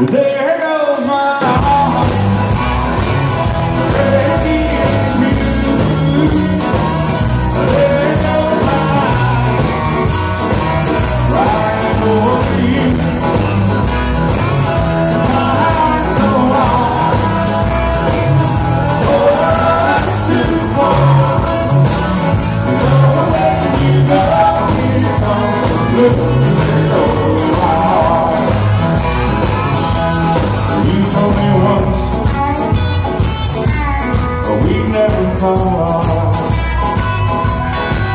There goes my heart.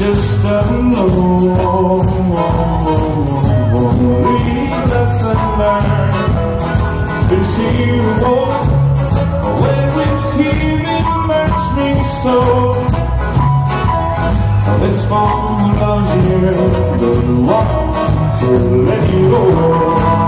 just alone. Lead us and learn to see with Him it merge me so. This form loves you, don't want to let you go.